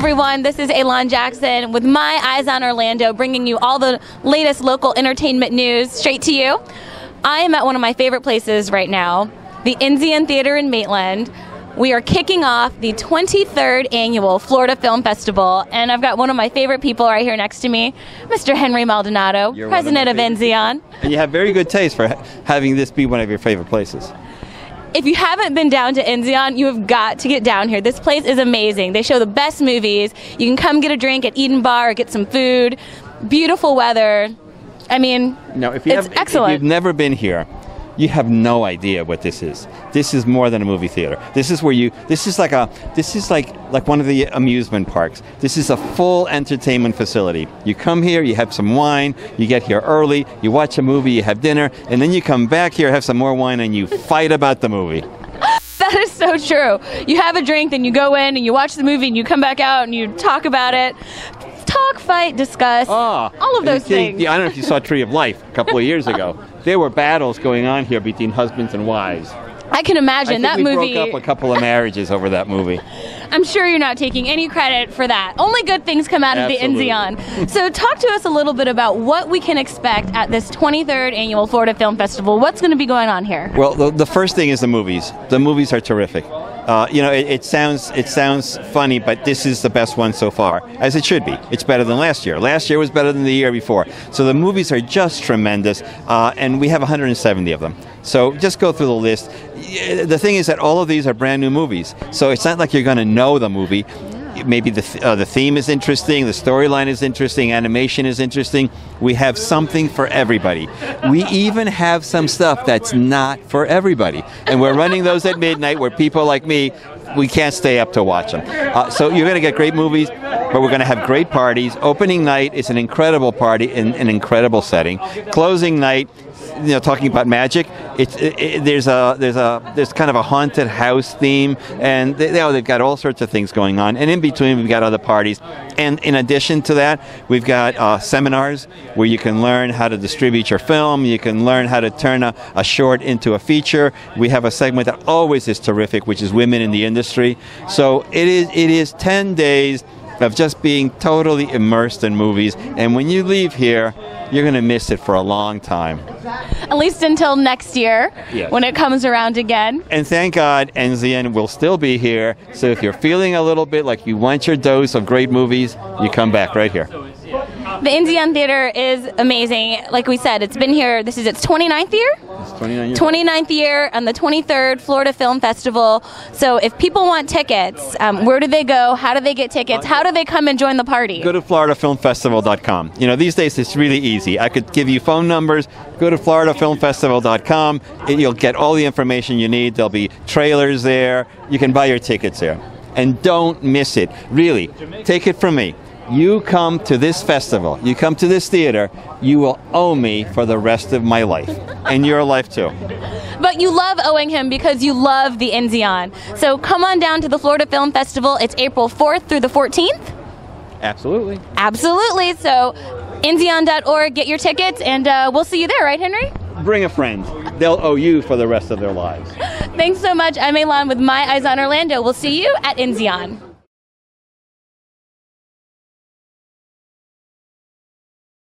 everyone, this is Elan Jackson with My iZon Orlando, bringing you all the latest local entertainment news straight to you. I am at one of my favorite places right now, the Enzian Theater in Maitland. We are kicking off the 23rd annual Florida Film Festival, and I've got one of my favorite people right here next to me, Mr. Henry Maldonado, You're of president of, favorites. Enzian. And you have very good taste for having this be one of your favorite places. If you haven't been down to Enzian, you have got to get down here. This place is amazing. They show the best movies. You can come get a drink at Eden Bar, or get some food, beautiful weather. I mean, no, if you it's have, if you've never been here, you have no idea what this is. This is more than a movie theater. This is where you. This is like a. This is like like one of the amusement parks. This is a full entertainment facility. You come here, you have some wine, you get here early, you watch a movie, you have dinner, and then you come back here, have some more wine, and you fight about the movie. That is so true. You have a drink, then you go in and you watch the movie and you come back out and you talk about it. Fight, discuss. Ah, all of those things. I don't know if you saw Tree of Life a couple of years ago. There were battles going on here between husbands and wives. I can I imagine think that we movie. broke up a couple of marriages over that movie. I'm sure you're not taking any credit for that. Only good things come out of Absolutely. the Enzian. so, talk to us a little bit about what we can expect at this 23rd annual Florida Film Festival. What's going to be going on here? Well, the, the first thing is the movies. The movies are terrific. Uh, you know, it, it sounds it sounds funny, but this is the best one so far, as it should be. It's better than last year. Last year was better than the year before. So the movies are just tremendous, uh, and we have 170 of them. So just go through the list. The thing is that all of these are brand new movies, so it's not like you're going to know the movie. Maybe the, th- uh, the theme is interesting, the storyline is interesting, animation is interesting. We have something for everybody. We even have some stuff that's not for everybody. And we're running those at midnight where people like me, we can't stay up to watch them. Uh, so you're going to get great movies, but we're going to have great parties. Opening night is an incredible party in an incredible setting. Closing night, you know, talking about magic, it's it, it, there's a there's a there's kind of a haunted house theme, and they, you know, they've got all sorts of things going on. And in between, we've got other parties. And in addition to that, we've got uh, seminars where you can learn how to distribute your film. You can learn how to turn a, a short into a feature. We have a segment that always is terrific, which is women in the industry. So it is it is ten days of just being totally immersed in movies. And when you leave here, you're going to miss it for a long time. At least until next year Yes. when it comes around again. And thank God Enzian will still be here. So if you're feeling a little bit like you want your dose of great movies, you come back right here. The Enzian Theater is amazing. Like we said, it's been here, this is its 29th year? It's 29 years. 29th year and the 23rd Florida Film Festival. So if people want tickets, um, where do they go? How do they get tickets? How do they come and join the party? Go to floridafilmfestival.com. You know, these days it's really easy. I could give you phone numbers. Go to floridafilmfestival.com. and You'll get all the information you need. There'll be trailers there. You can buy your tickets there. And don't miss it. Really, take it from me. You come to this festival, you come to this theater, you will owe me for the rest of my life. And your life too. But you love owing him because you love the Enzian. So come on down to the Florida Film Festival. It's April 4th through the 14th. Absolutely. Absolutely. So enzian.org, get your tickets, and uh, we'll see you there, right, Henry? Bring a friend. They'll owe you for the rest of their lives. Thanks so much. I'm Elan with My iZon Orlando. We'll see you at Enzian.